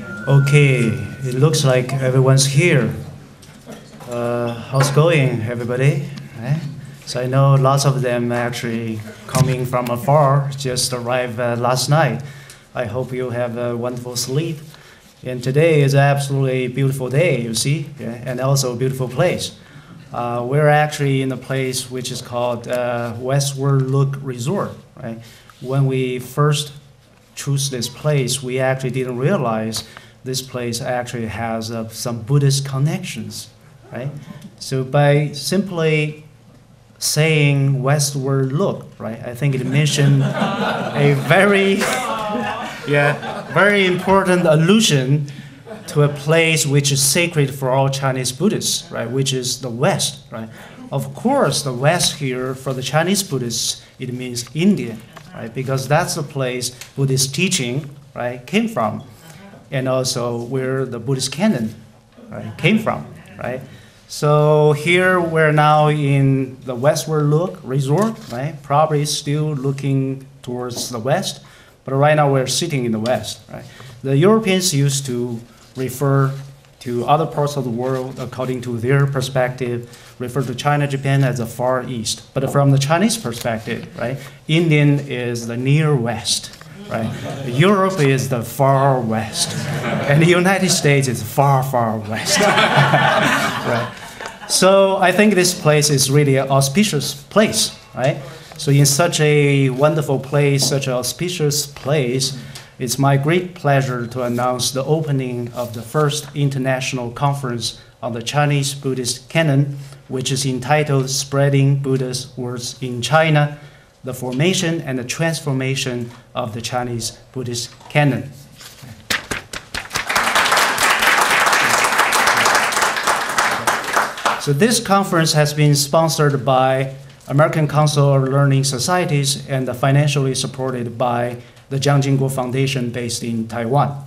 Okay, it looks like everyone's here. Uh, how's going, everybody? Eh? So I know lots of them actually coming from afar, just arrived uh, last night. I hope you have a wonderful sleep. And today is absolutely beautiful day, you see, yeah? and also a beautiful place. Uh, we're actually in a place which is called uh, Westward Look Resort, right? When we first chose this place, we actually didn't realize this place actually has uh, some Buddhist connections, right? So by simply saying westward look, right? I think it mentioned a very, yeah, very important allusion to a place which is sacred for all Chinese Buddhists, right? Which is the West, right? Of course, the West here for the Chinese Buddhists it means India, right? Because that's the place Buddhist teaching, right, came from uh-huh. and also where the Buddhist canon right, came from, right? So here we're now in the westward look resort, right? Probably still looking towards the west, but right now we're sitting in the west, right? The Europeans used to refer to other parts of the world according to their perspective, refer to China, Japan as the far east. But from the Chinese perspective, right, Indian is the near west, right? Europe is the far west, and the United States is far, far west, right? So I think this place is really an auspicious place, right? So in such a wonderful place, such an auspicious place, it's my great pleasure to announce the opening of the first international conference on the Chinese Buddhist canon, which is entitled Spreading Buddha's Words in China the formation and the transformation of the Chinese Buddhist canon. So this conference has been sponsored by American Council of Learning Societies and financially supported by the Jiang Jingguo Foundation based in Taiwan.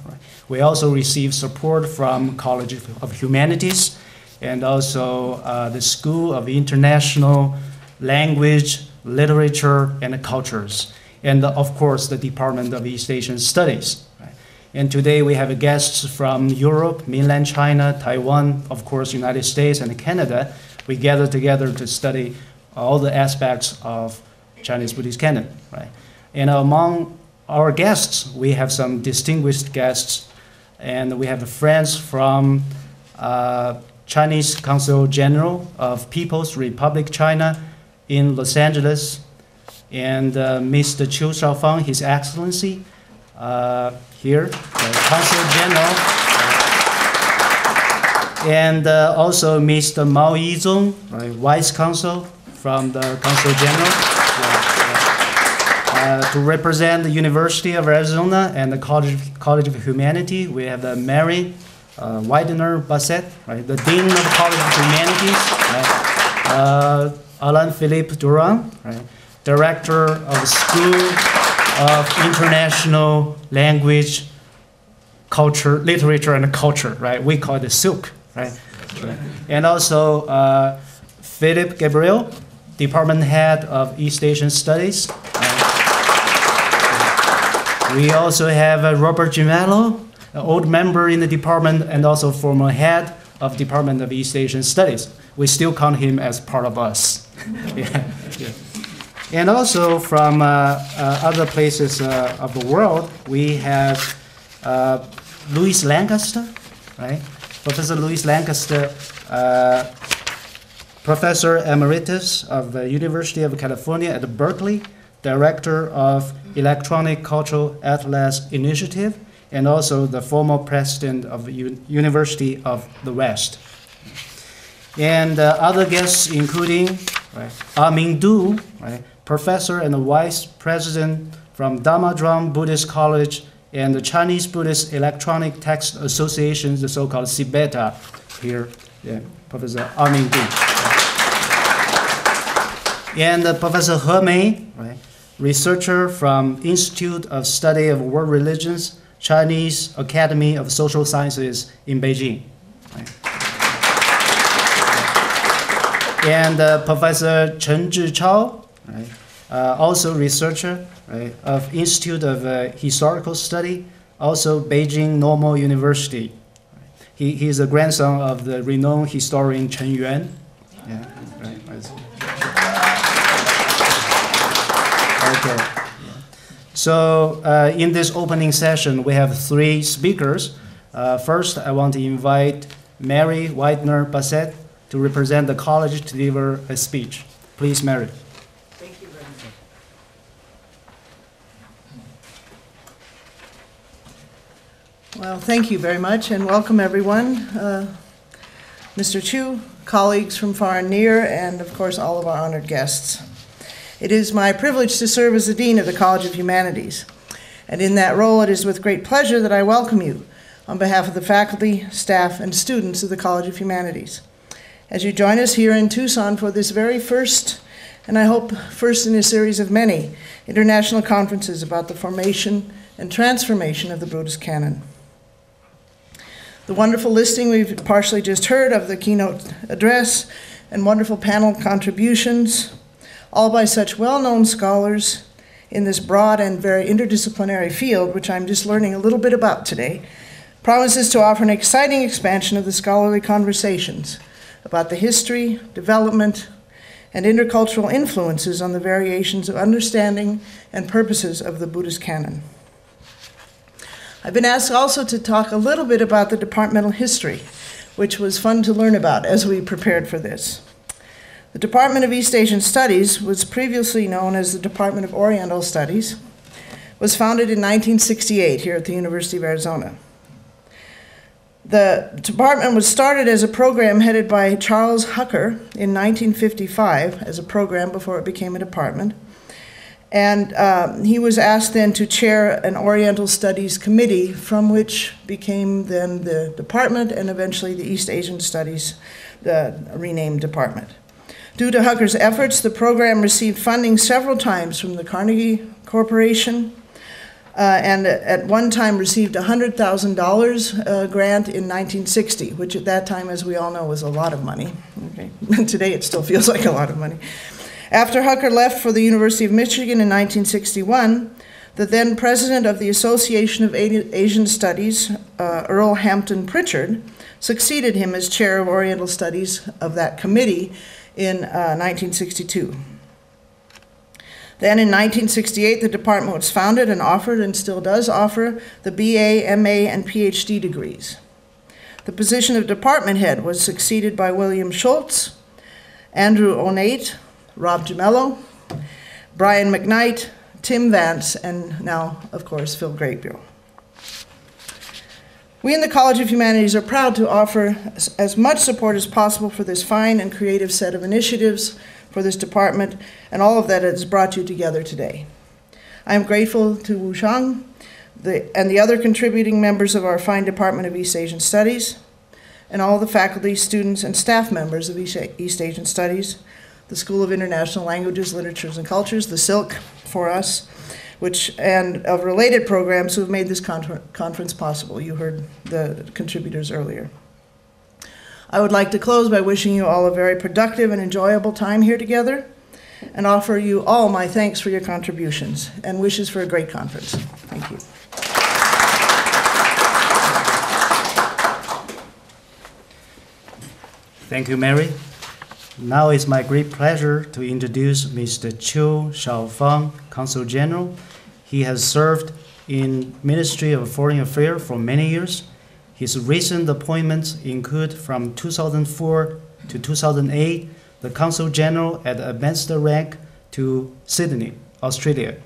We also receive support from College of Humanities and also uh, the School of International Language, literature, and cultures, and of course the Department of East Asian Studies. And today we have guests from Europe, mainland China, Taiwan, of course, United States, and Canada. We gather together to study all the aspects of Chinese Buddhist canon, right? And among our guests, we have some distinguished guests, and we have friends from uh, Chinese Council General of People's Republic China, in Los Angeles, and uh, Mr. Qiu Shaofang, His Excellency, uh, here, Consul General, and uh, also Mr. Mao Yizong, right, Vice Consul from the Consul General. Uh, to represent the University of Arizona and the College of, College of Humanity, we have the Mary uh, Wildner Bassett, right, the Dean of the College of Humanities. Right, uh, Alain Philippe Durand, right? Director of the School of International Language, Culture, Literature, and Culture, right? We call it Silk, right? And also uh, Philip Gabriel, Department Head of East Asian Studies. We also have uh, Robert Gimello, an old member in the department and also former head of Department of East Asian Studies. We still count him as part of us. yeah, yeah. And also from uh, uh, other places uh, of the world, we have uh, Lewis Lancaster, right? Professor Lewis Lancaster, uh, Professor Emeritus of the University of California at Berkeley, Director of Electronic Cultural Atlas Initiative, and also the former president of the U University of the West. And uh, other guests including right? Ah-Ming Du, right? Professor and Vice President from Dharma Drum Buddhist College and the Chinese Buddhist Electronic Text Association, the so-called CBETA, here, yeah, Professor Ah-Ming Du. And uh, Professor He Mei, right? Researcher from Institute of Study of World Religions, Chinese Academy of Social Sciences in Beijing. Right? and uh, Professor Chen Zhichao, right, uh, also researcher right, of Institute of uh, Historical Study also Beijing Normal University. He, he is a grandson of the renowned historian Chen Yuan. Yeah, right. So uh, in this opening session, we have three speakers. Uh, first, I want to invite Mary Wildner Bassett to represent the college to deliver a speech. Please, Mary. Thank you very much. Well, thank you very much and welcome everyone. Uh, Mr. Qiu, colleagues from far and near, and of course all of our honored guests. It is my privilege to serve as the Dean of the College of Humanities. And in that role, it is with great pleasure that I welcome you on behalf of the faculty, staff, and students of the College of Humanities. As you join us here in Tucson for this very first, and I hope first in a series of many, international conferences about the formation and transformation of the Buddhist canon. The wonderful listing we've partially just heard of the keynote address and wonderful panel contributions, all by such well known scholars in this broad and very interdisciplinary field, which I'm just learning a little bit about today, promises to offer an exciting expansion of the scholarly conversations about the history, development, and intercultural influences on the variations of understanding and purposes of the Buddhist canon. I've been asked also to talk a little bit about the departmental history, which was fun to learn about as we prepared for this. The Department of East Asian Studies was previously known as the Department of Oriental Studies, was founded in 1968 here at the University of Arizona. The department was started as a program headed by Charles Hucker in 1955 as a program before it became a department. And uh, he was asked then to chair an Oriental Studies committee, from which became then the department and eventually the East Asian Studies, the renamed department. Due to Hucker's efforts, the program received funding several times from the Carnegie Corporation, uh, and at one time received a $100,000 uh, grant in 1960, which at that time, as we all know, was a lot of money. Okay. Today it still feels like a lot of money. After Hucker left for the University of Michigan in 1961, the then president of the Association of Asian Studies, uh, Earl Hampton Pritchard, succeeded him as chair of Oriental Studies of that committee in 1962. Uh, then in 1968, the department was founded and offered, and still does offer, the BA, MA, and PhD degrees. The position of department head was succeeded by William Schultz, Andrew Onate, Rob Gimello, Brian McKnight, Tim Vance, and now, of course, Phil Gabriel. We in the College of Humanities are proud to offer as much support as possible for this fine and creative set of initiatives for this department and all of that has brought you together today. I am grateful to Wu Shang the, and the other contributing members of our fine Department of East Asian Studies and all the faculty, students, and staff members of East Asian Studies, the School of International Languages, Literatures, and Cultures, the SILC for us, which and of related programs who have made this conference possible. You heard the contributors earlier. I would like to close by wishing you all a very productive and enjoyable time here together and offer you all my thanks for your contributions and wishes for a great conference. Thank you. Thank you, Mary. Now it's my great pleasure to introduce Mr. Qiu Shaofang, Consul General. He has served in Ministry of Foreign Affairs for many years his recent appointments include from 2004 to 2008, the Consul General at Ambassador rank to Sydney, Australia.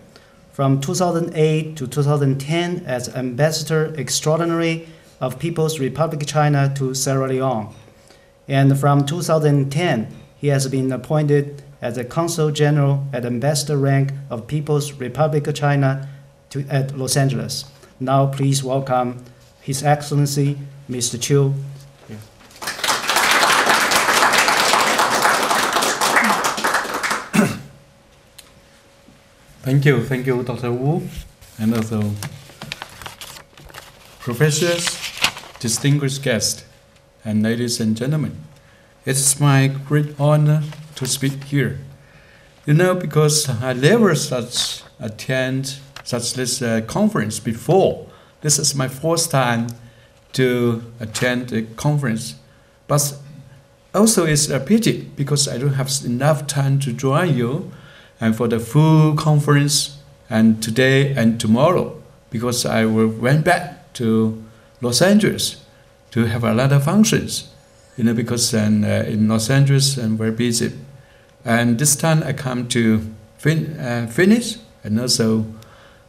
From 2008 to 2010 as Ambassador Extraordinary of People's Republic of China to Sierra Leone. And from 2010, he has been appointed as a Consul General at Ambassador rank of People's Republic of China to, at Los Angeles. Now please welcome his Excellency, Mr. Qiu. Thank you, thank you, Dr. Wu, and also professors, distinguished guests, and ladies and gentlemen. It's my great honor to speak here. You know, because I never such attend such this uh, conference before, This is my first time to attend the conference, but also it's a pity because I don't have enough time to join you and for the full conference and today and tomorrow because I will went back to Los Angeles to have a lot of functions, you know, because then uh, in Los Angeles I'm very busy. And this time I come to fin- uh, and also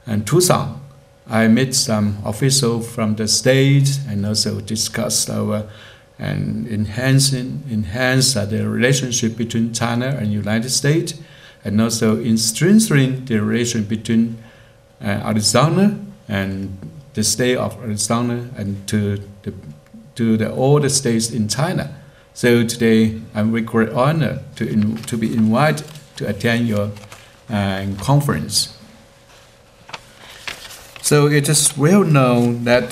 and Tucson. I met some officials from the state and also discussed our and enhancing enhance the relationship between China and United States, and also in strengthening the relation between uh, Arizona and the state of Arizona and to the to the the states in China. So today I'm very great honor to in, to be invited to attend your uh, conference. So it is well known that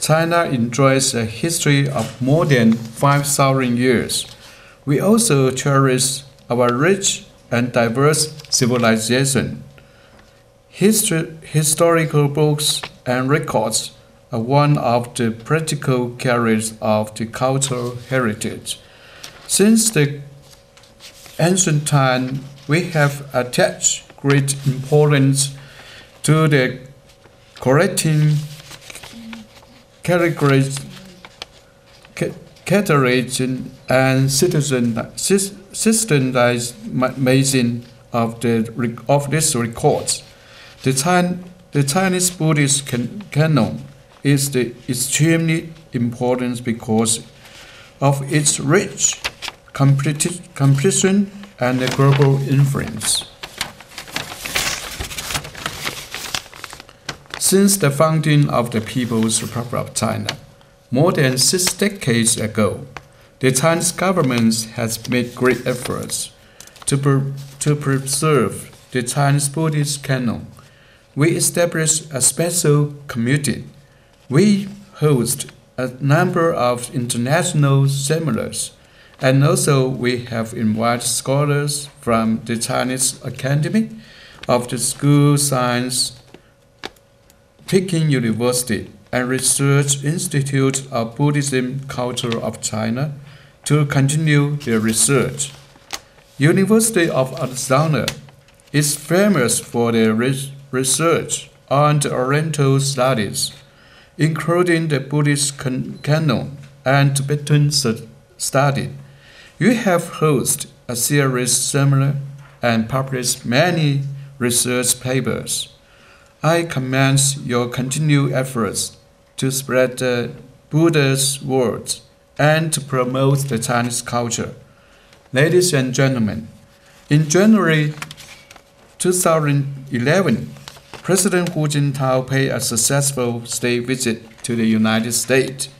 China enjoys a history of more than 5,000 years. We also cherish our rich and diverse civilization. History, historical books and records one of the practical carriers of the cultural heritage. Since the ancient time, we have attached great importance to the correcting categorizing and citizen systemizing of the of these records. The, the Chinese Buddhist can, canon is the extremely important because of its rich completion and global influence. Since the founding of the People's Republic of China, more than six decades ago, the Chinese government has made great efforts to, pre- to preserve the Chinese Buddhist canon. We established a special committee. We host a number of international seminars, and also we have invited scholars from the Chinese Academy of the School Science Peking University and Research Institute of Buddhism Culture of China to continue their research. University of Arizona is famous for their research on the Oriental studies, including the Buddhist canon and Tibetan study. You have hosted a series seminar and published many research papers. I commend your continued efforts to spread the Buddha's words and to promote the Chinese culture. Ladies and gentlemen, in January 2011, President Hu Jintao paid a successful state visit to the United States.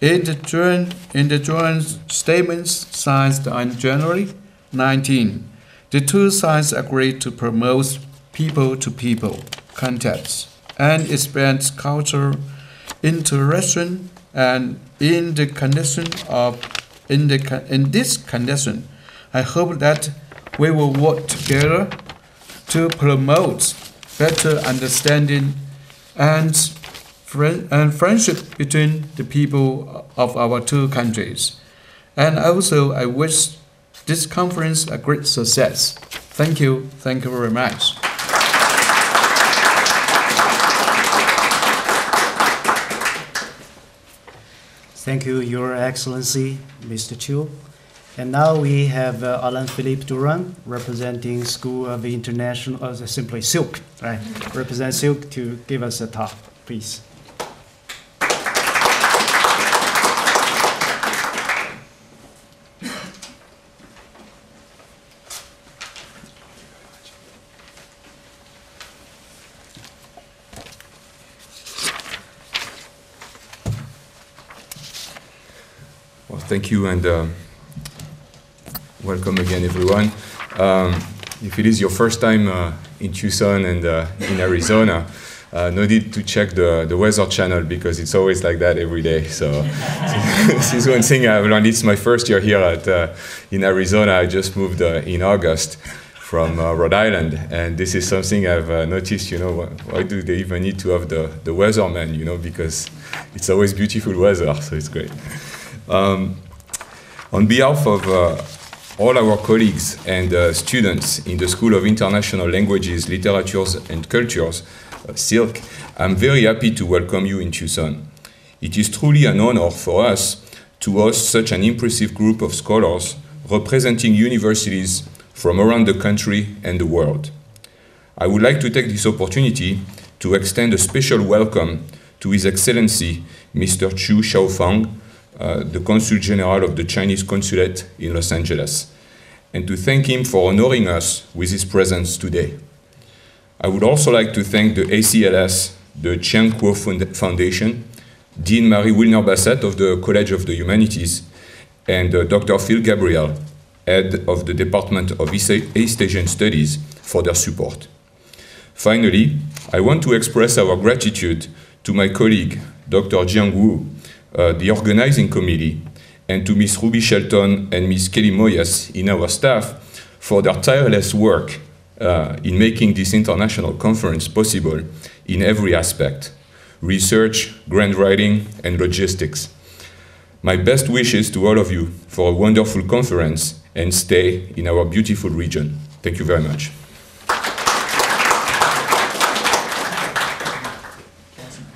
In the joint, in the joint statements signed on January 19, the two sides agreed to promote people to people contacts and expand cultural interaction and in the condition of in the in this condition I hope that we will work together to promote better understanding and and friendship between the people of our two countries. And also I wish this conference a great success. Thank you. Thank you very much. Thank you, Your Excellency, Mr. Qiu. And now we have uh, Alain Philippe Durand representing School of International, uh, simply Silk, right? Represent Silk to give us a talk, please. thank you and uh, welcome again, everyone. Um, if it is your first time uh, in Tucson and uh, in Arizona, uh, no need to check the, the weather channel because it's always like that every day. So this is one thing I've learned. It's my first year here at, uh, in Arizona. I just moved uh, in August from uh, Rhode Island, and this is something I've noticed. You know, why, do they even need to have the the weatherman? You know, because it's always beautiful weather, so it's great. Um, on behalf of all our colleagues and uh, students in the School of International Languages, Literatures and Cultures, uh, SILC, I'm very happy to welcome you in Tucson. It is truly an honor for us to host such an impressive group of scholars representing universities from around the country and the world. I would like to take this opportunity to extend a special welcome to His Excellency Mr. Qiu Shaofang, uh, the Consul General of the Chinese Consulate in Los Angeles, and to thank him for honoring us with his presence today. I would also like to thank the ACLS, the Chiang Kuo Foundation, Dean Marie Wildner Bassett of the College of the Humanities, and uh, Dr. Phil Gabriel, head of the Department of East Asian Studies, for their support. Finally, I want to express our gratitude to my colleague, Dr. Jiang Wu, the organizing committee, and to Ms. Ruby Shelton and Ms. Kelly Moyes in our staff for their tireless work uh, in making this international conference possible in every aspect research, grant writing, and logistics. My best wishes to all of you for a wonderful conference and stay in our beautiful region. Thank you very much.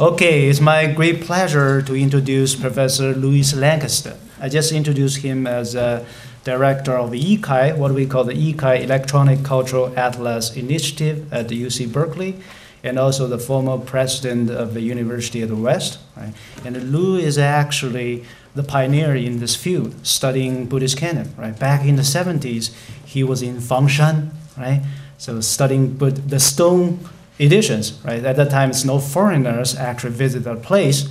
Okay, it's my great pleasure to introduce Professor Lewis Lancaster. I just introduced him as a director of ECAI, what we call the ECAI Electronic Cultural Atlas Initiative at the UC Berkeley, and also the former president of the University of the West. Right? And Lou is actually the pioneer in this field, studying Buddhist canon. Right? Back in the 70s, he was in Fangshan, right? So studying Bud- the stone editions, right? At that time, no foreigners actually visit the place.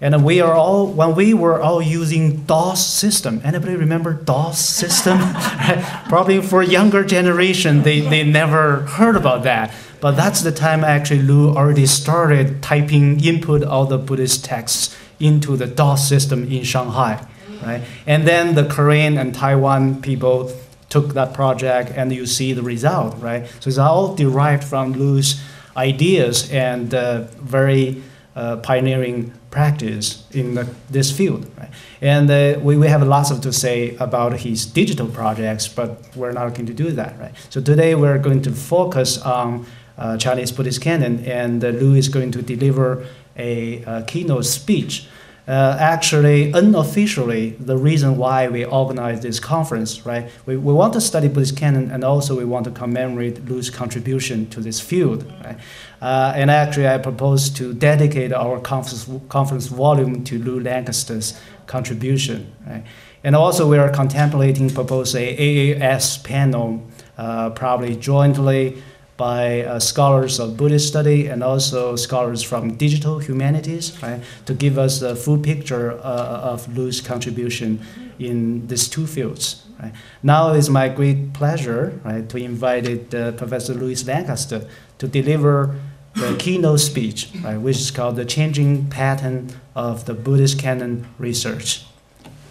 And we are all, when we were all using DOS system, anybody remember DOS system? Probably for younger generation, they, they never heard about that. But that's the time actually Lou already started typing input all the Buddhist texts into the DOS system in Shanghai, right? And then the Korean and Taiwan people took that project and you see the result, right? So it's all derived from Lou's ideas and uh, very uh, pioneering practice in the, this field. Right? And uh, we, we have lots of to say about his digital projects, but we're not going to do that. Right? So today we're going to focus on uh, Chinese Buddhist canon, and uh, Lou is going to deliver a, a keynote speech uh, actually unofficially the reason why we organize this conference, right? We, we want to study Buddhist canon and also we want to commemorate Lou's contribution to this field, right? Uh, and actually I propose to dedicate our conference, conference volume to Lou Lancaster's contribution, right? And also we are contemplating propose a AAS panel, uh, probably jointly by uh, scholars of Buddhist study and also scholars from digital humanities, right, to give us a full picture uh, of Lou's contribution in these two fields. Right. Now it's my great pleasure, right, to invite uh, Professor Lewis Lancaster to deliver the keynote speech, right, which is called "The Changing Pattern of the Buddhist Canon Research."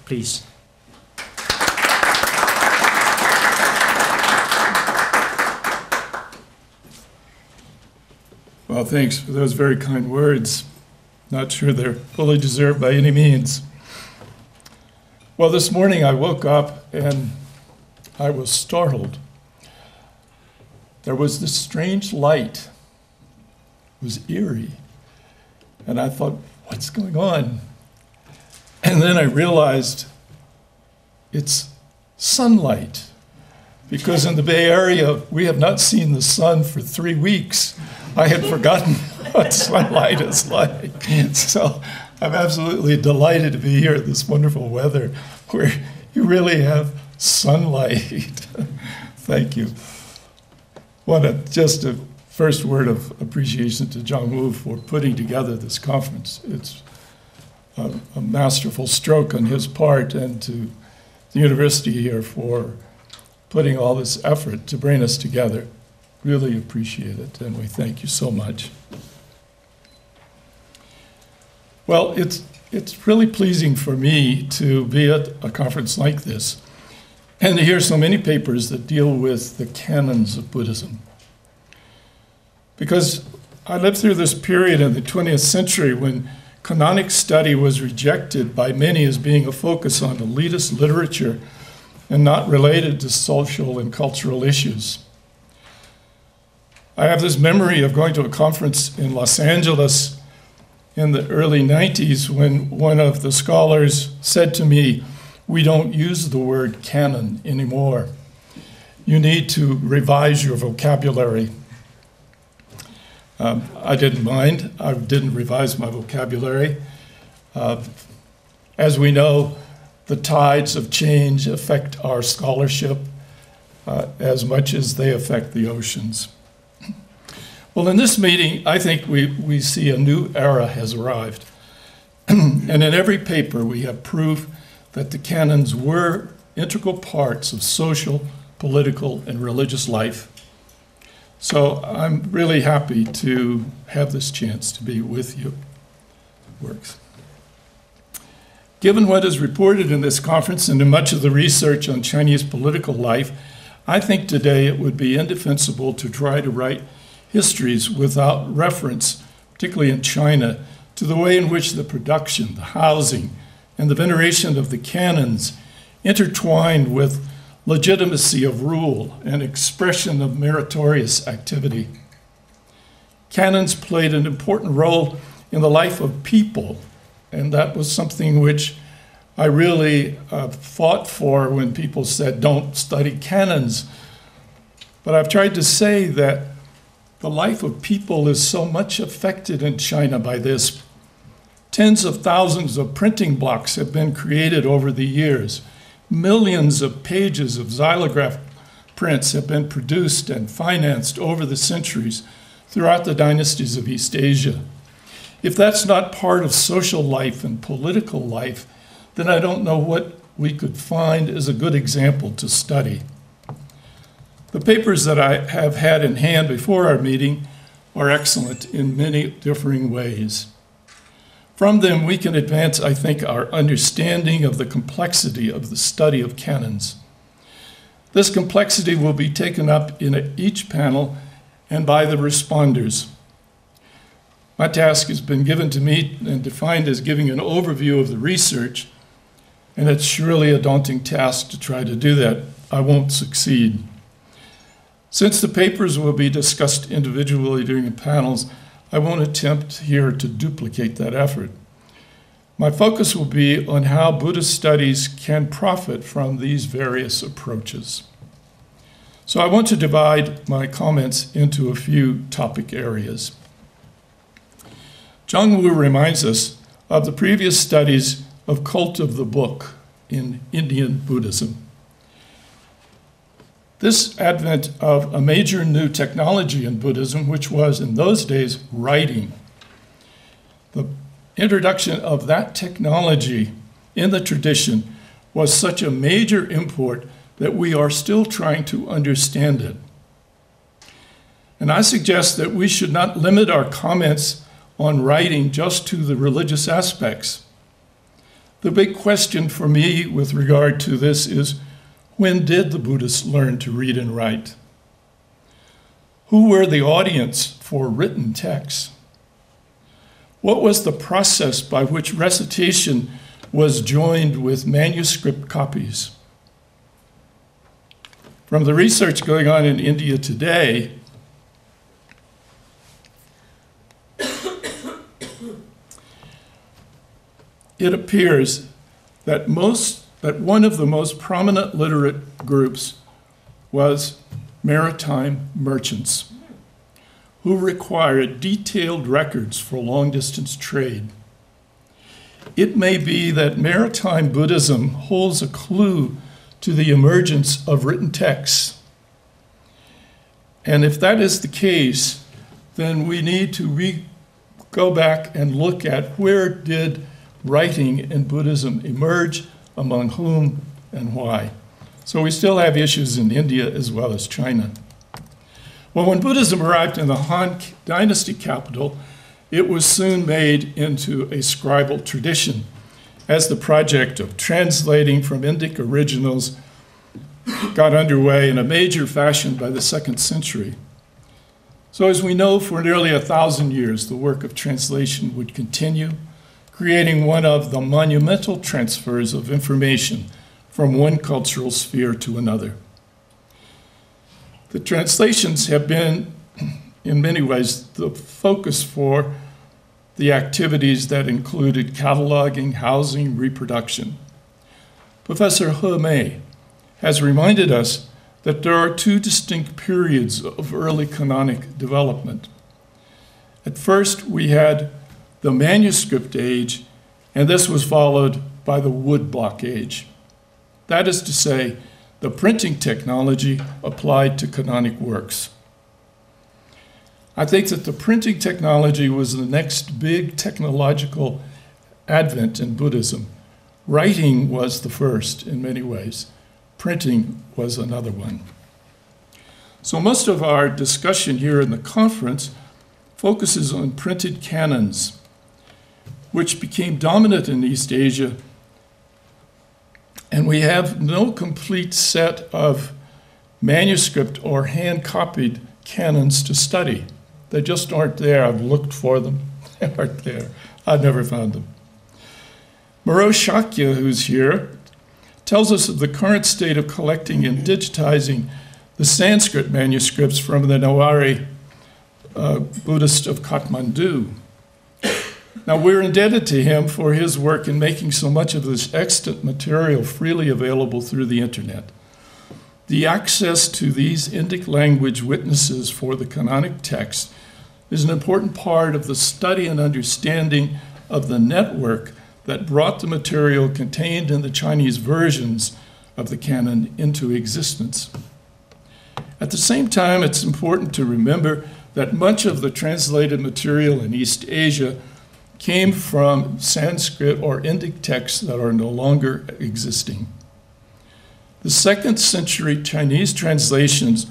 Please. Well, thanks for those very kind words. Not sure they're fully deserved by any means. Well, this morning I woke up and I was startled. There was this strange light. It was eerie. And I thought, what's going on? And then I realized it's sunlight. Because in the Bay Area, we have not seen the sun for three weeks. I had forgotten what sunlight is like. So I'm absolutely delighted to be here in this wonderful weather where you really have sunlight. Thank you. What a, just a first word of appreciation to Jiang Wu for putting together this conference. It's a, a masterful stroke on his part and to the university here for putting all this effort to bring us together. Really appreciate it, and we thank you so much. Well, it's, it's really pleasing for me to be at a conference like this and to hear so many papers that deal with the canons of Buddhism. Because I lived through this period in the 20th century when canonic study was rejected by many as being a focus on elitist literature and not related to social and cultural issues. I have this memory of going to a conference in Los Angeles in the early 90s when one of the scholars said to me, We don't use the word canon anymore. You need to revise your vocabulary. Um, I didn't mind. I didn't revise my vocabulary. Uh, as we know, the tides of change affect our scholarship uh, as much as they affect the oceans. Well, in this meeting, I think we, we see a new era has arrived. and in every paper, we have proof that the canons were integral parts of social, political, and religious life. So I'm really happy to have this chance to be with you. Works. Given what is reported in this conference and in much of the research on Chinese political life, I think today it would be indefensible to try to write histories without reference, particularly in China, to the way in which the production, the housing, and the veneration of the canons intertwined with legitimacy of rule and expression of meritorious activity. Canons played an important role in the life of people, and that was something which I really uh, fought for when people said, don't study canons. But I've tried to say that the life of people is so much affected in China by this. Tens of thousands of printing blocks have been created over the years. Millions of pages of xylograph prints have been produced and financed over the centuries throughout the dynasties of East Asia. If that's not part of social life and political life, then I don't know what we could find as a good example to study. The papers that I have had in hand before our meeting are excellent in many differing ways. From them, we can advance, I think, our understanding of the complexity of the study of canons. This complexity will be taken up in each panel and by the responders. My task has been given to me and defined as giving an overview of the research, and it's surely a daunting task to try to do that. I won't succeed. Since the papers will be discussed individually during the panels, I won't attempt here to duplicate that effort. My focus will be on how Buddhist studies can profit from these various approaches. So I want to divide my comments into a few topic areas. Jiang Wu reminds us of the previous studies of cult of the book in Indian Buddhism. This advent of a major new technology in Buddhism, which was in those days writing, the introduction of that technology in the tradition was such a major import that we are still trying to understand it. And I suggest that we should not limit our comments on writing just to the religious aspects. The big question for me with regard to this is when did the Buddhists learn to read and write? Who were the audience for written texts? What was the process by which recitation was joined with manuscript copies? From the research going on in India today, it appears that most that one of the most prominent literate groups was maritime merchants who required detailed records for long distance trade. It may be that maritime Buddhism holds a clue to the emergence of written texts. And if that is the case, then we need to re- go back and look at where did writing in Buddhism emerge among whom and why. So we still have issues in India as well as China. Well, when Buddhism arrived in the Han Dynasty capital, it was soon made into a scribal tradition as the project of translating from Indic originals got underway in a major fashion by the second century. So, as we know, for nearly a thousand years, the work of translation would continue, creating one of the monumental transfers of information from one cultural sphere to another. The translations have been, in many ways, the focus for the activities that included cataloging, housing, reproduction. Professor He Mei has reminded us that there are two distinct periods of early canonic development. At first, we had the manuscript age, and this was followed by the woodblock age. That is to say, the printing technology applied to canonic works. I think that the printing technology was the next big technological advent in Buddhism. Writing was the first in many ways, printing was another one. So, most of our discussion here in the conference focuses on printed canons, which became dominant in East Asia. And we have no complete set of manuscript or hand copied canons to study. They just aren't there. I've looked for them, they aren't there. I've never found them. Miroj Shakya, who's here, tells us of the current state of collecting and digitizing the Sanskrit manuscripts from the Newari uh, Buddhist of Kathmandu. Now, we're indebted to him for his work in making so much of this extant material freely available through the internet. The access to these Indic language witnesses for the canonic text is an important part of the study and understanding of the network that brought the material contained in the Chinese versions of the canon into existence. At the same time, it's important to remember that much of the translated material in East Asia came from Sanskrit or Indic texts that are no longer existing. The second century Chinese translations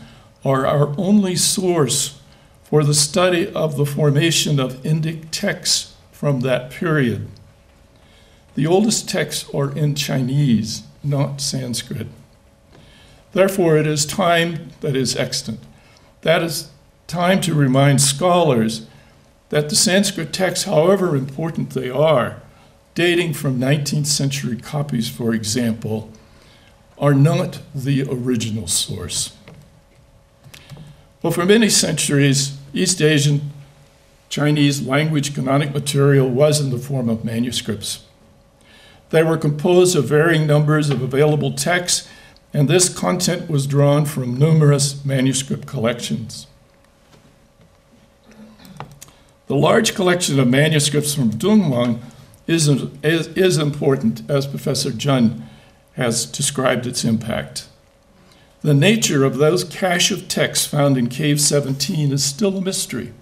are our only source for the study of the formation of Indic texts from that period. The oldest texts are in Chinese, not Sanskrit. Therefore, it is time that is extant. That is time to remind scholars that the Sanskrit texts, however important they are, dating from 19th century copies, for example, are not the original source. Well, for many centuries, East Asian Chinese language canonic material was in the form of manuscripts. They were composed of varying numbers of available texts, and this content was drawn from numerous manuscript collections. The large collection of manuscripts from Dunhuang is, is, is important, as Professor Jun has described its impact. The nature of those cache of texts found in Cave 17 is still a mystery.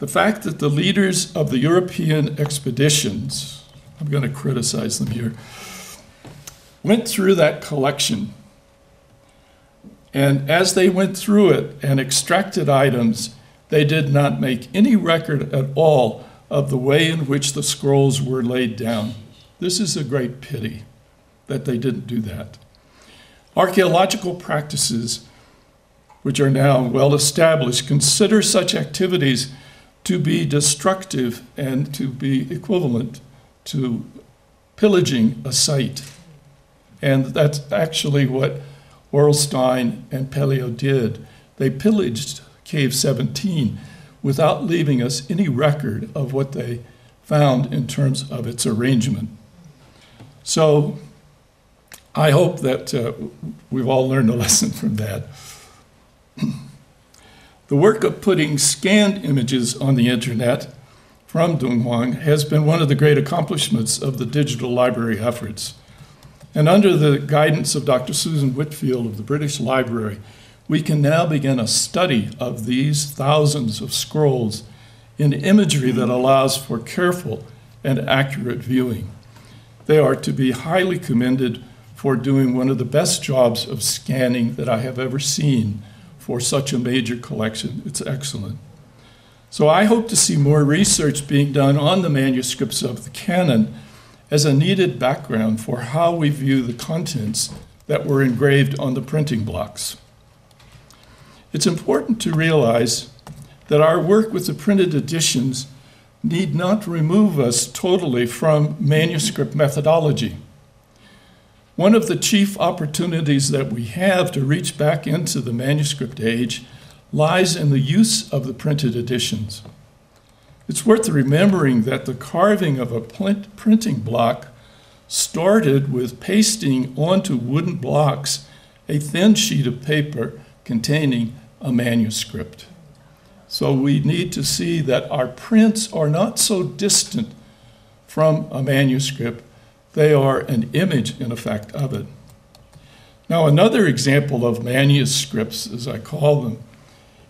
The fact that the leaders of the European expeditions, I'm going to criticize them here, went through that collection. And as they went through it and extracted items, they did not make any record at all of the way in which the scrolls were laid down. This is a great pity that they didn't do that. Archaeological practices, which are now well established, consider such activities to be destructive and to be equivalent to pillaging a site. And that's actually what Aurel Stein and Pelliot did. They pillaged Cave 17 without leaving us any record of what they found in terms of its arrangement. So I hope that uh, we've all learned a lesson from that. the work of putting scanned images on the internet from Dunhuang has been one of the great accomplishments of the digital library efforts. And under the guidance of Dr. Susan Whitfield of the British Library, we can now begin a study of these thousands of scrolls in imagery that allows for careful and accurate viewing. They are to be highly commended for doing one of the best jobs of scanning that I have ever seen for such a major collection. It's excellent. So I hope to see more research being done on the manuscripts of the canon as a needed background for how we view the contents that were engraved on the printing blocks. It's important to realize that our work with the printed editions need not remove us totally from manuscript methodology. One of the chief opportunities that we have to reach back into the manuscript age lies in the use of the printed editions. It's worth remembering that the carving of a print- printing block started with pasting onto wooden blocks a thin sheet of paper containing a manuscript. So we need to see that our prints are not so distant from a manuscript, they are an image, in effect, of it. Now, another example of manuscripts, as I call them,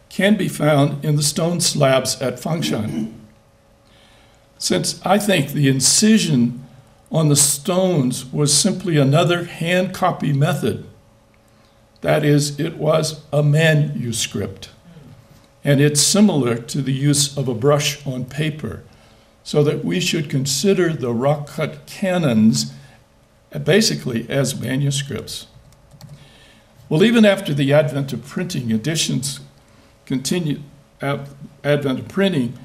can be found in the stone slabs at Fangshan. Since I think the incision on the stones was simply another hand copy method, that is, it was a manuscript. And it's similar to the use of a brush on paper, so that we should consider the rock cut canons uh, basically as manuscripts. Well, even after the advent of printing, editions continued, uh, advent of printing,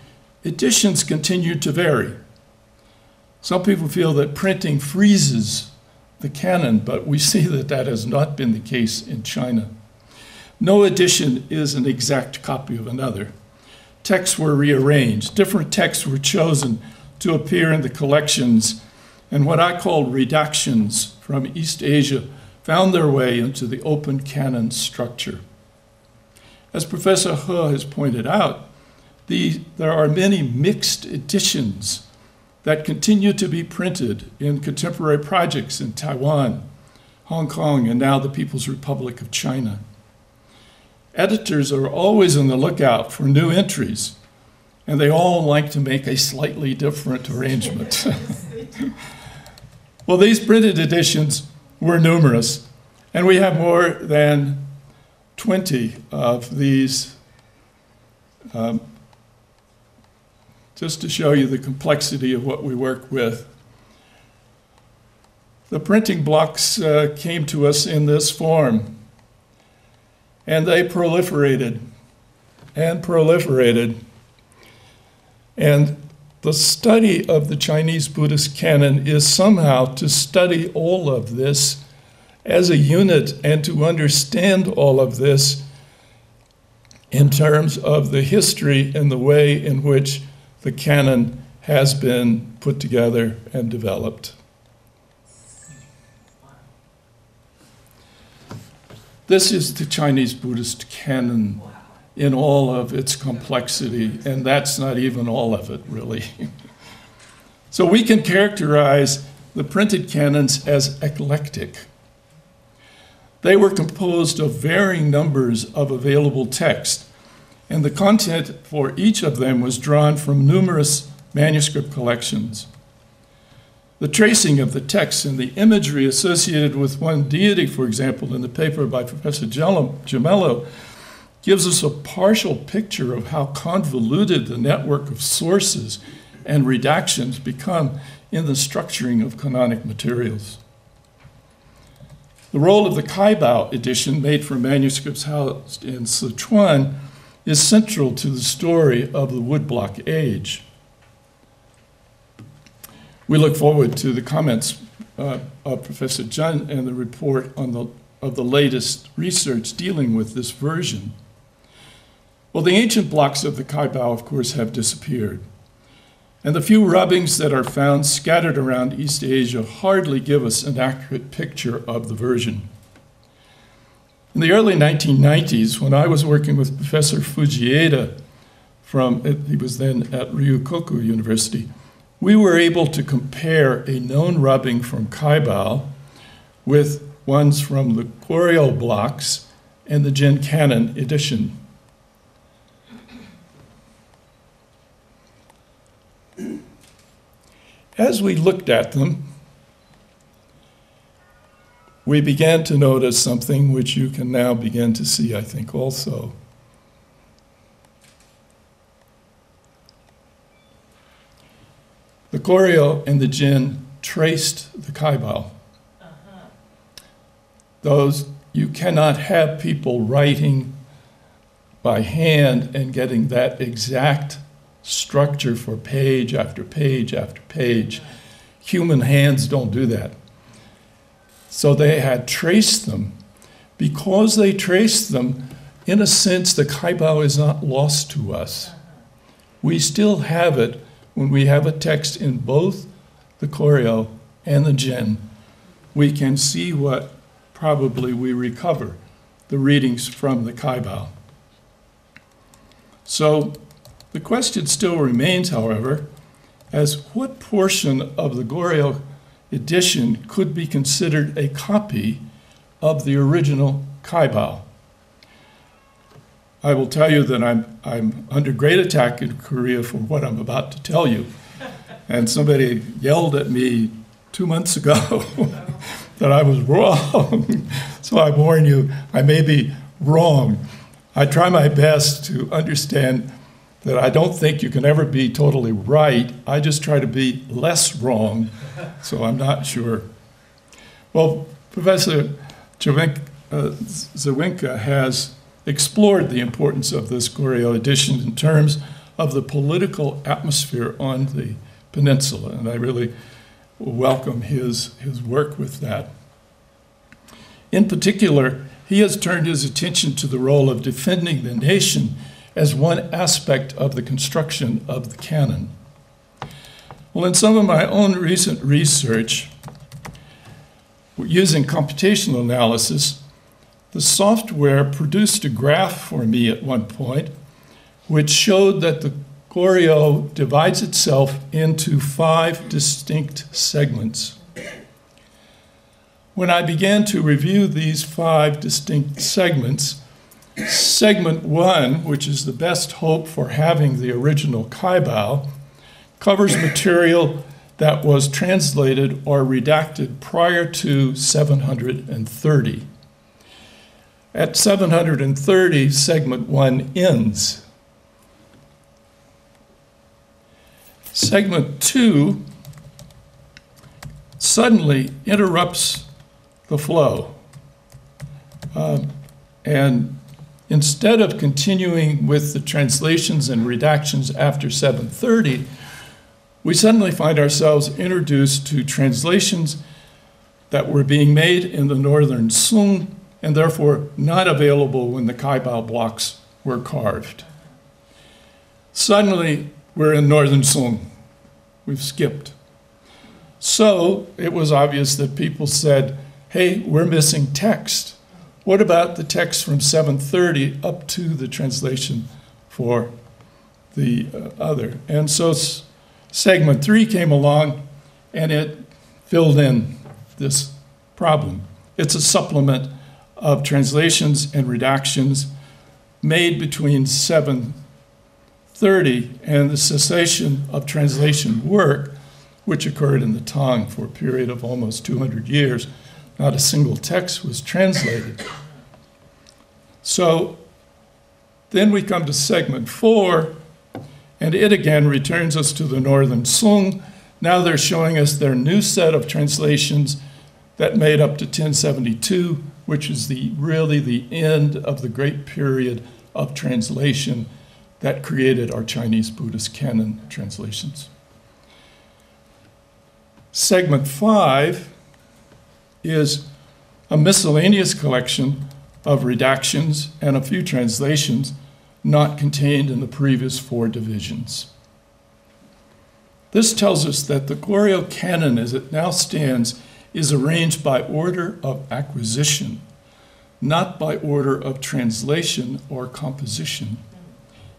editions continued to vary. Some people feel that printing freezes the canon, but we see that that has not been the case in China. No edition is an exact copy of another. Texts were rearranged, different texts were chosen to appear in the collections, and what I call redactions from East Asia found their way into the open canon structure. As Professor He has pointed out, the, there are many mixed editions that continue to be printed in contemporary projects in Taiwan, Hong Kong, and now the People's Republic of China. Editors are always on the lookout for new entries, and they all like to make a slightly different arrangement. well, these printed editions were numerous, and we have more than 20 of these. Um, just to show you the complexity of what we work with. The printing blocks uh, came to us in this form and they proliferated and proliferated. And the study of the Chinese Buddhist canon is somehow to study all of this as a unit and to understand all of this in terms of the history and the way in which the canon has been put together and developed. This is the Chinese Buddhist canon in all of its complexity, and that's not even all of it, really. so we can characterize the printed canons as eclectic. They were composed of varying numbers of available text, and the content for each of them was drawn from numerous manuscript collections. The tracing of the text and the imagery associated with one deity, for example, in the paper by Professor Gimello, gives us a partial picture of how convoluted the network of sources and redactions become in the structuring of canonic materials. The role of the Kaibao edition, made from manuscripts housed in Sichuan, is central to the story of the woodblock age. We look forward to the comments uh, of Professor Jun and the report on the, of the latest research dealing with this version. Well, the ancient blocks of the Kaibao, of course, have disappeared. And the few rubbings that are found scattered around East Asia hardly give us an accurate picture of the version. In the early 1990s, when I was working with Professor Fujieda from, he was then at Ryukoku University, we were able to compare a known rubbing from Kaibao with ones from the Goryeo blocks and the Jin Canon edition. As we looked at them, we began to notice something which you can now begin to see, I think, also. The Goryeo and the Jin traced the Kaibao. those, you cannot have people writing by hand and getting that exact structure for page after page after page. Human hands don't do that. So they had traced them. Because they traced them, in a sense, the Kaibao is not lost to us. We still have it when we have a text in both the Koryo and the Jin. We can see what probably we recover, the readings from the Kaibao. So the question still remains, however, as what portion of the Goryeo edition could be considered a copy of the original Kaibao. I will tell you that I'm, I'm under great attack in Korea for what I'm about to tell you. And somebody yelled at me two months ago that I was wrong. so I warn you, I may be wrong. I try my best to understand that I don't think you can ever be totally right. I just try to be less wrong, so I'm not sure. Well, Professor Zawinka, uh, has explored the importance of this Goryeo edition in terms of the political atmosphere on the peninsula, and I really welcome his, his work with that. In particular, he has turned his attention to the role of defending the nation as one aspect of the construction of the canon. Well, in some of my own recent research, using computational analysis, the software produced a graph for me at one point which showed that the Goryeo divides itself into five distinct segments. When I began to review these five distinct segments, segment one, which is the best hope for having the original Kaibao, covers material that was translated or redacted prior to 730. At 730, segment one ends. Segment two suddenly interrupts the flow. Um, and instead of continuing with the translations and redactions after 730, we suddenly find ourselves introduced to translations that were being made in the northern Sung and therefore not available when the Kaibao blocks were carved. Suddenly, we're in northern Sung. We've skipped. So it was obvious that people said, hey, we're missing text. What about the text from 730 up to the translation for the uh, other? And so segment three came along and it filled in this problem. It's a supplement of translations and redactions made between 730 and the cessation of translation work, which occurred in the Tang for a period of almost 200 years. Not a single text was translated. So then we come to segment four, and it again returns us to the Northern Sung. Now they're showing us their new set of translations that made up to 1072, which is the really the end of the great period of translation that created our Chinese Buddhist canon translations. Segment five is a miscellaneous collection of redactions and a few translations not contained in the previous four divisions. This tells us that the Goryeo canon, as it now stands, is arranged by order of acquisition, not by order of translation or composition.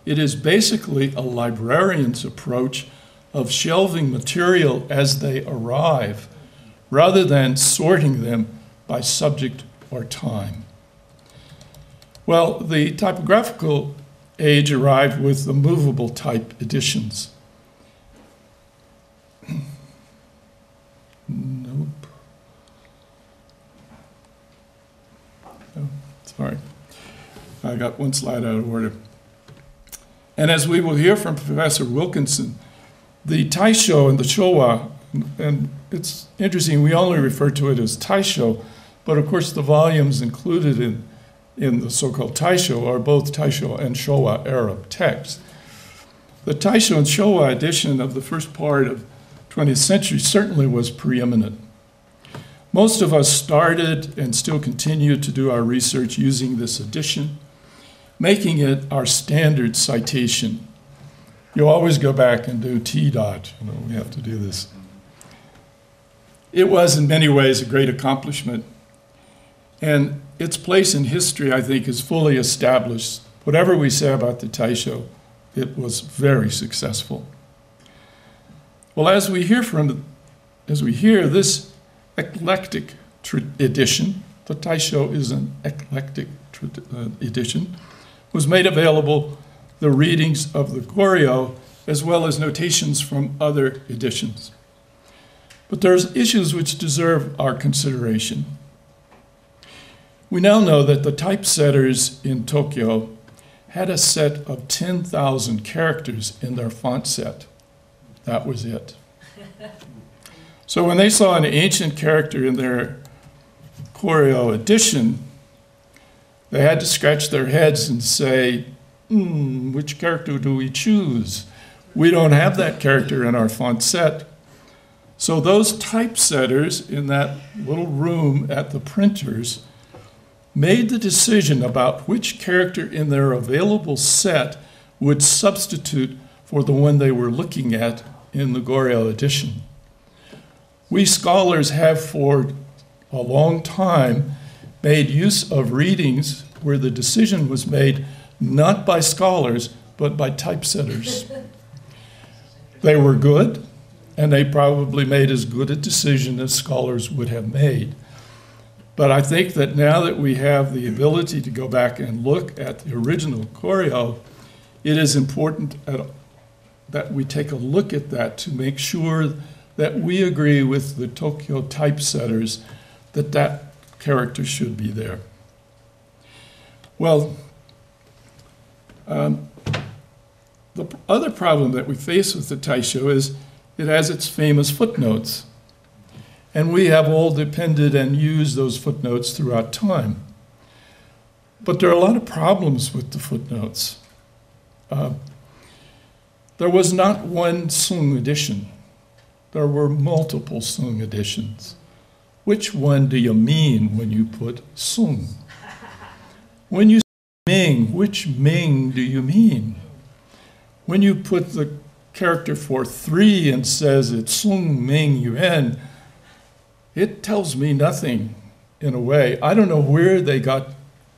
It is basically a librarian's approach of shelving material as they arrive, rather than sorting them by subject or time. Well, the typographical age arrived with the movable type editions. nope. Oh, sorry. I got one slide out of order. And as we will hear from Professor Wilkinson, the Taisho and the Showa, and it's interesting, we only refer to it as Taisho, But of course, the volumes included in, in the so-called Taisho are both Taisho and Showa Arab texts. The Taisho and Showa edition of the first part of 20th century certainly was preeminent. Most of us started and still continue to do our research using this edition, making it our standard citation. You always go back and do T dot, you know, we have to do this. It was in many ways a great accomplishment, and its place in history, I think, is fully established. Whatever we say about the Taisho, it was very successful. Well, as we hear from, as we hear this eclectic edition, the Taisho is an eclectic uh, edition, was made available the readings of the Goryeo as well as notations from other editions. But there's issues which deserve our consideration. We now know that the typesetters in Tokyo had a set of 10,000 characters in their font set. That was it. So when they saw an ancient character in their Goryeo edition, they had to scratch their heads and say, hmm, which character do we choose? We don't have that character in our font set. So those typesetters in that little room at the printers made the decision about which character in their available set would substitute for the one they were looking at in the Goryeo edition. We scholars have for a long time made use of readings where the decision was made not by scholars, but by typesetters. they were good, and they probably made as good a decision as scholars would have made. But I think that now that we have the ability to go back and look at the original Goryeo, it is important at, that we take a look at that to make sure that we agree with the Tokyo typesetters that that character should be there. Well, um, the other problem that we face with the Taisho is it has its famous footnotes. And we have all depended and used those footnotes throughout time. But there are a lot of problems with the footnotes. Uh, there was not one Sung edition there were multiple Sung editions. Which one do you mean when you put Sung? When you say Ming, which Ming do you mean? When you put the character for three and says it's Sung Ming Yuan, it tells me nothing in a way. I don't know where they got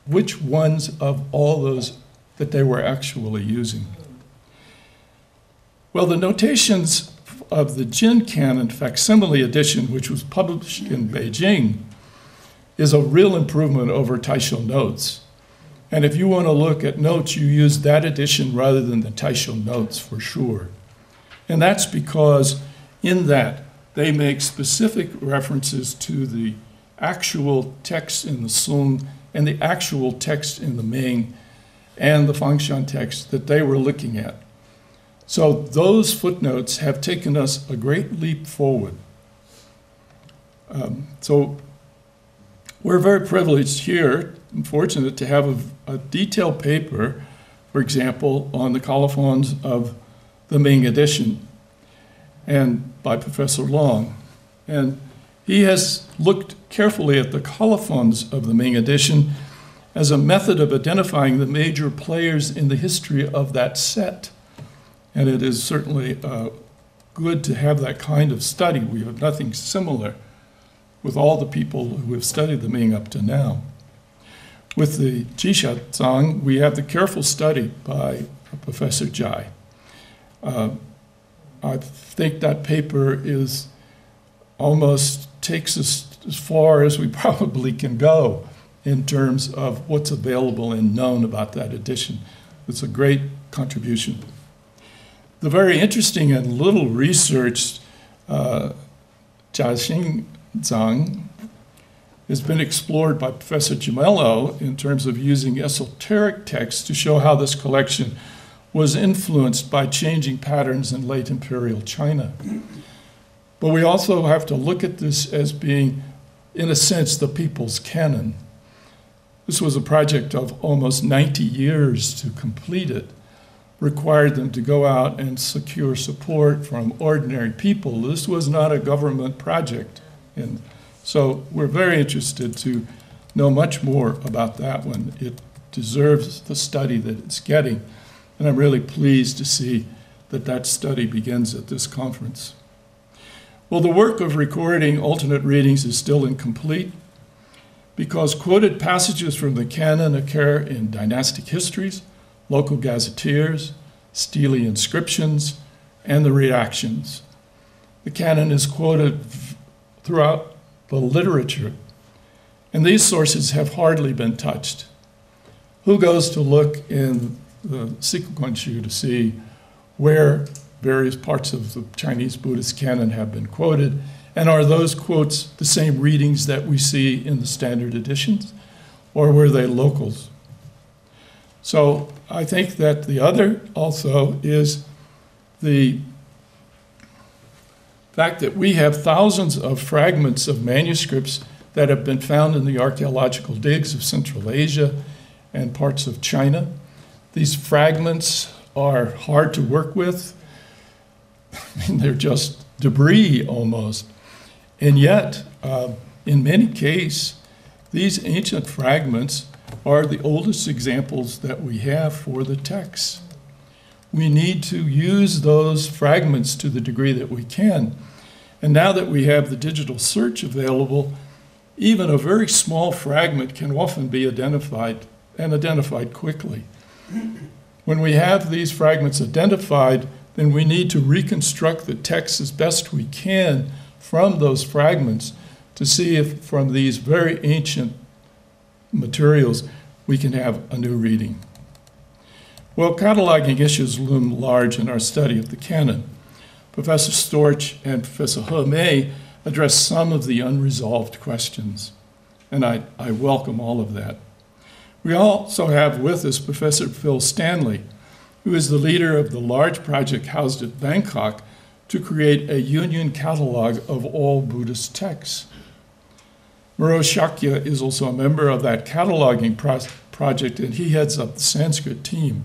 which ones of all those that they were actually using. Well, the notations of the Jin Canon facsimile edition, which was published in Beijing, is a real improvement over Taisho notes. And if you want to look at notes, you use that edition rather than the Taisho notes for sure. And that's because in that they make specific references to the actual text in the Sung and the actual text in the Ming and the Fangshan text that they were looking at. So those footnotes have taken us a great leap forward. Um, so we're very privileged here and fortunate to have a, a, detailed paper, for example, on the colophons of the Ming edition and by Professor Long. And he has looked carefully at the colophons of the Ming edition as a method of identifying the major players in the history of that set. And it is certainly uh, good to have that kind of study. We have nothing similar with all the people who have studied the Ming up to now. With the Qisha Zang, we have the careful study by Professor Chia. Uh, I think that paper is almost takes us as far as we probably can go in terms of what's available and known about that edition. It's a great contribution. The very interesting and little researched uh, Jiaxing Zhang has been explored by Professor Gimello in terms of using esoteric texts to show how this collection was influenced by changing patterns in late imperial China. But we also have to look at this as being in a sense, the people's canon. This was a project of almost 90 years to complete it, required them to go out and secure support from ordinary people. This was not a government project. And so we're very interested to know much more about that one. It deserves the study that it's getting. And I'm really pleased to see that that study begins at this conference. Well, the work of recording alternate readings is still incomplete because quoted passages from the canon occur in dynastic histories, local gazetteers, stele inscriptions, and the reactions. The canon is quoted throughout the literature, and these sources have hardly been touched. Who goes to look in the sequence you to see where various parts of the Chinese Buddhist canon have been quoted, and are those quotes the same readings that we see in the standard editions, or were they locals? So I think that the other also is the fact that we have thousands of fragments of manuscripts that have been found in the archaeological digs of Central Asia and parts of China. These fragments are hard to work with. I mean, they're just debris almost. And yet, uh, in many cases, these ancient fragments are the oldest examples that we have for the text. We need to use those fragments to the degree that we can. And now that we have the digital search available, even a very small fragment can often be identified and identified quickly. When we have these fragments identified, then we need to reconstruct the text as best we can from those fragments to see if from these very ancient materials we can have a new reading. Well, cataloging issues loom large in our study of the canon. Professor Storch and Professor He Mei address some of the unresolved questions, and I, I welcome all of that. We also have with us Professor Phil Stanley, who is the leader of the large project housed at Bangkok to create a union catalog of all Buddhist texts. Miroj Shakya is also a member of that cataloging pro- project, and he heads up the Sanskrit team.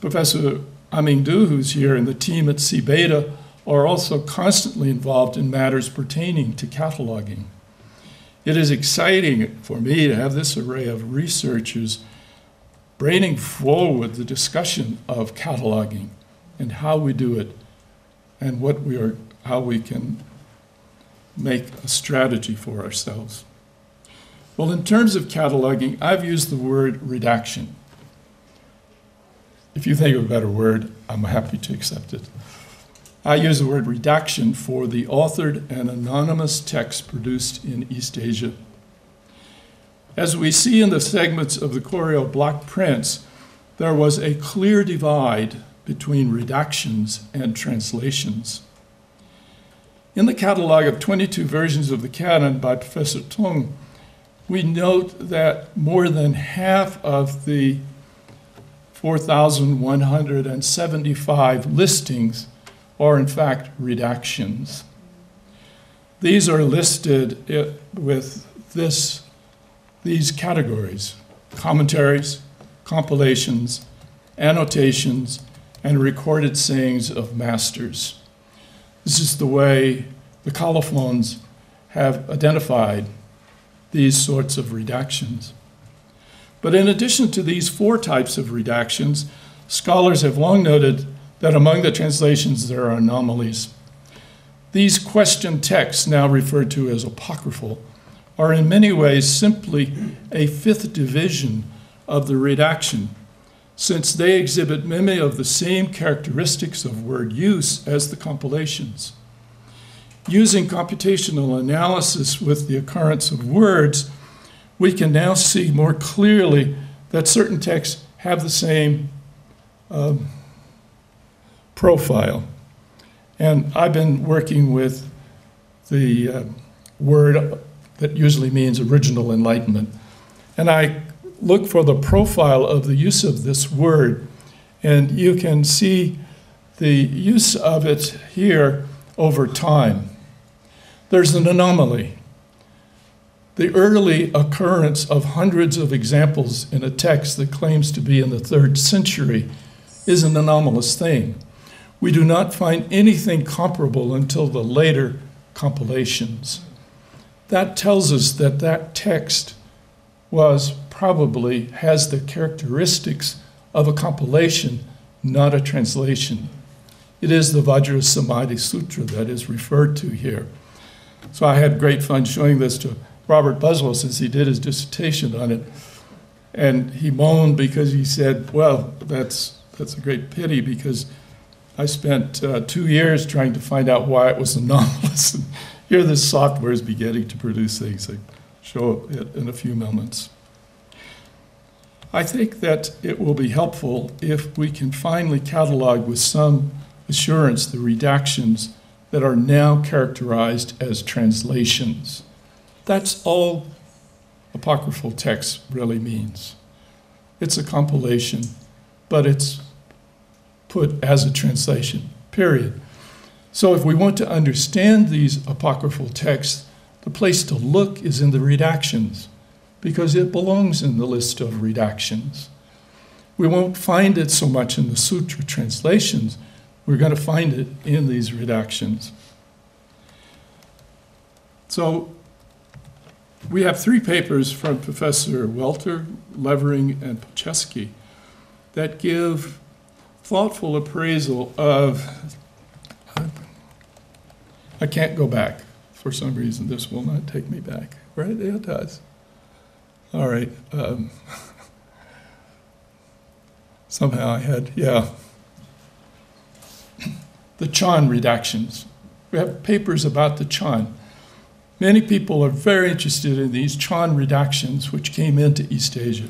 Professor Aming Du, who's here, and the team at CBETA are also constantly involved in matters pertaining to cataloging. It is exciting for me to have this array of researchers bringing forward the discussion of cataloging and how we do it and what we are, how we can make a strategy for ourselves. Well, in terms of cataloging, I've used the word redaction. If you think of a better word, I'm happy to accept it. I use the word redaction for the authored and anonymous text produced in East Asia. As we see in the segments of the Koryo block prints, there was a clear divide between redactions and translations. In the catalog of 22 versions of the canon by Professor Tung, we note that more than half of the 4,175 listings are in fact redactions. These are listed with this, these categories commentaries, compilations, annotations, and recorded sayings of masters. This is the way the colophons have identified these sorts of redactions. But in addition to these four types of redactions, scholars have long noted that among the translations there are anomalies. These question texts, now referred to as apocryphal, are in many ways simply a fifth division of the redaction, since they exhibit many of the same characteristics of word use as the compilations. Using computational analysis with the occurrence of words, we can now see more clearly that certain texts have the same um, profile. And I've been working with the uh, word that usually means original enlightenment. And I look for the profile of the use of this word. And you can see the use of it here over time. There's an anomaly. The early occurrence of hundreds of examples in a text that claims to be in the third century is an anomalous thing. We do not find anything comparable until the later compilations. That tells us that that text was probably has the characteristics of a compilation, not a translation. It is the Vajrasamadhi Sutra that is referred to here. So I had great fun showing this to Robert Buswell since he did his dissertation on it. And he moaned because he said, Well, that's, that's a great pity because I spent uh, two years trying to find out why it was anomalous. Here, this software is beginning to produce things. I show it in a few moments. I think that it will be helpful if we can finally catalog with some assurance the redactions that are now characterized as translations. That's all apocryphal text really means. It's a compilation, but it's put as a translation, period. So if we want to understand these apocryphal texts, the place to look is in the redactions, because it belongs in the list of redactions. We won't find it so much in the sutra translations, we're going to find it in these redactions. So we have three papers from Professor Welter, Levering, and Poceski that give thoughtful appraisal of. I can't go back. For some reason, this will not take me back. Right? It does. All right. Um, somehow I had, yeah. The Chan redactions. We have papers about the Chan. Many people are very interested in these Chan redactions, which came into East Asia.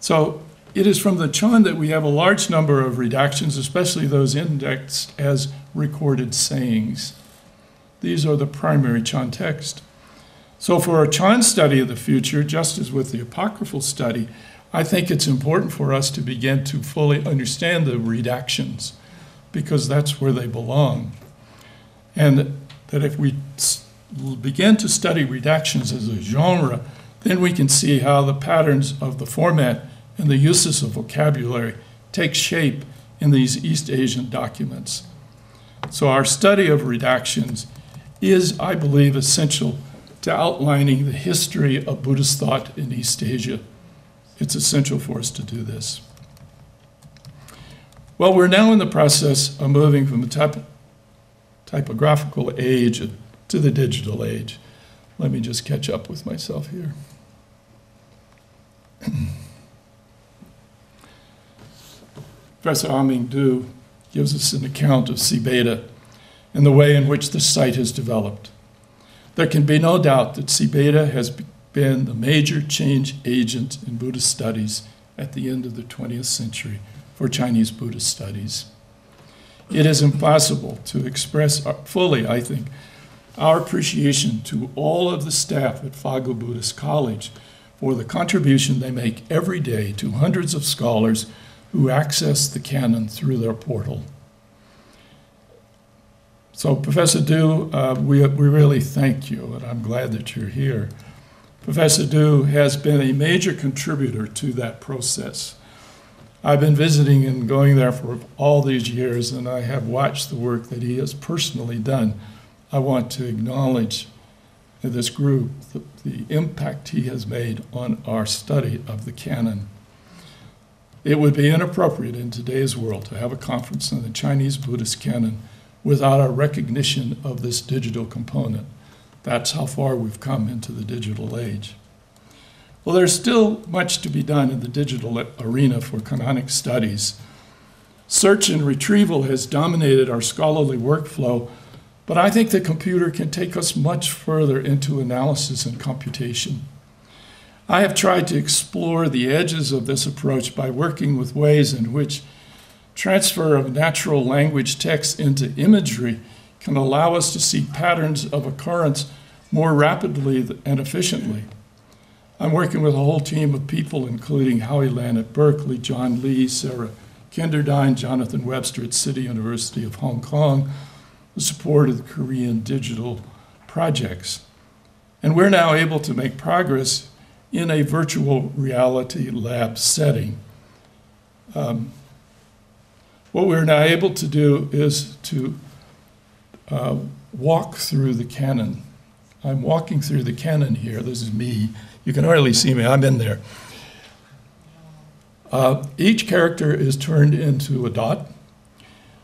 So it is from the Chan that we have a large number of redactions, especially those indexed as recorded sayings. These are the primary Chan text. So, for a Chan study of the future, just as with the apocryphal study, I think it's important for us to begin to fully understand the redactions because that's where they belong. And that if we begin to study redactions as a genre, then we can see how the patterns of the format and the uses of vocabulary take shape in these East Asian documents. So, our study of redactions is, I believe, essential to outlining the history of Buddhist thought in East Asia. It's essential for us to do this. Well, we're now in the process of moving from the typ- typographical age to the digital age. Let me just catch up with myself here. Professor Aming Du gives us an account of CBETA and the way in which the site has developed. There can be no doubt that CBETA has been the major change agent in Buddhist studies at the end of the 20th century for Chinese Buddhist studies. It is impossible to express uh, fully, I think, our appreciation to all of the staff at Fagu Buddhist College for the contribution they make every day to hundreds of scholars who access the canon through their portal. So, Professor Du, uh, we, we really thank you, and I'm glad that you're here. Professor Du has been a major contributor to that process. I've been visiting and going there for all these years, and I have watched the work that he has personally done. I want to acknowledge this group the, the impact he has made on our study of the canon. It would be inappropriate in today's world to have a conference on the Chinese Buddhist canon without a recognition of this digital component. That's how far we've come into the digital age. Well, there's still much to be done in the digital arena for canonic studies. Search and retrieval has dominated our scholarly workflow, but I think the computer can take us much further into analysis and computation. I have tried to explore the edges of this approach by working with ways in which transfer of natural language text into imagery can allow us to see patterns of occurrence more rapidly and efficiently. I'm working with a whole team of people, including Howie Lan at Berkeley, John Lee, Sarah Kenderdine, Jonathan Webster at City University of Hong Kong, the support of the Korean digital projects. And we're now able to make progress in a virtual reality lab setting. Um, what we're now able to do is to uh, walk through the canon. I'm walking through the canon here. This is me. You can hardly see me, I'm in there. Uh, each character is turned into a dot.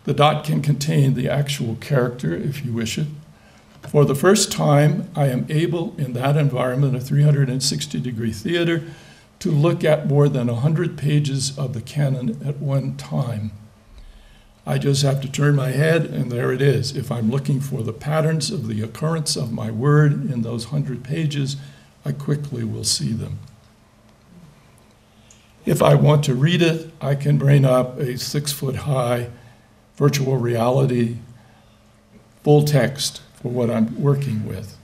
The dot can contain the actual character if you wish it. For the first time, I am able, in that environment, a 360 degree theater, to look at more than 100 pages of the canon at one time. I just have to turn my head, and there it is. If I'm looking for the patterns of the occurrence of my word in those 100 pages, I quickly will see them. If I want to read it, I can bring up a six foot high virtual reality full text for what I'm working with.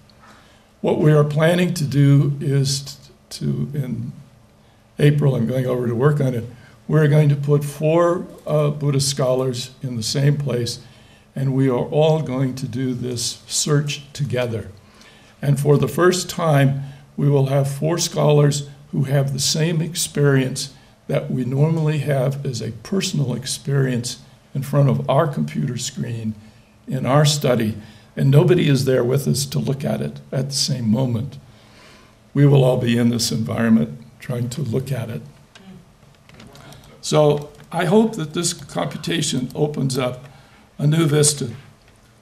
What we are planning to do is to, in April, I'm going over to work on it, we're going to put four uh, Buddhist scholars in the same place, and we are all going to do this search together. And for the first time, we will have four scholars who have the same experience that we normally have as a personal experience in front of our computer screen in our study, and nobody is there with us to look at it at the same moment. We will all be in this environment trying to look at it. So I hope that this computation opens up a new vista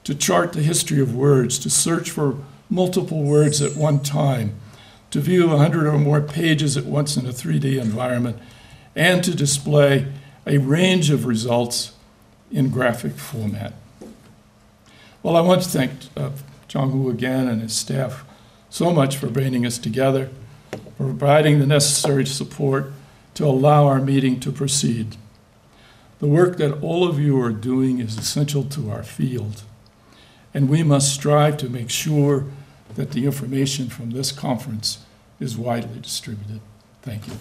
to chart the history of words, to search for multiple words at one time, to view 100 or more pages at once in a 3D environment, and to display a range of results in graphic format. Well, I want to thank uh, Wu again and his staff so much for bringing us together, for providing the necessary support to allow our meeting to proceed. The work that all of you are doing is essential to our field, and we must strive to make sure that the information from this conference is widely distributed. Thank you.